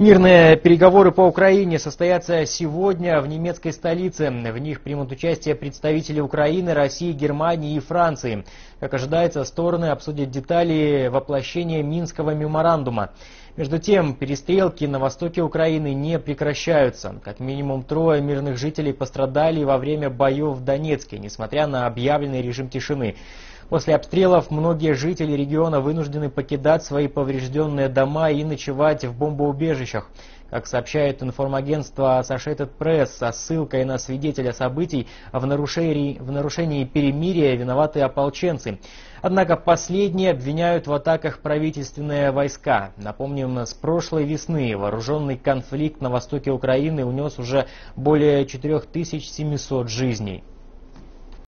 Мирные переговоры по Украине состоятся сегодня в немецкой столице. В них примут участие представители Украины, России, Германии и Франции. Как ожидается, стороны обсудят детали воплощения Минского меморандума. Между тем, перестрелки на востоке Украины не прекращаются. Как минимум трое мирных жителей пострадали во время боев в Донецке, несмотря на объявленный режим тишины. После обстрелов многие жители региона вынуждены покидать свои поврежденные дома и ночевать в бомбоубежищах. Как сообщает информагентство Associated Press со ссылкой на свидетеля событий, в нарушении, в нарушении перемирия виноваты ополченцы. Однако последние обвиняют в атаках правительственные войска. Напомним, с прошлой весны вооруженный конфликт на востоке Украины унес уже более 4700 жизней.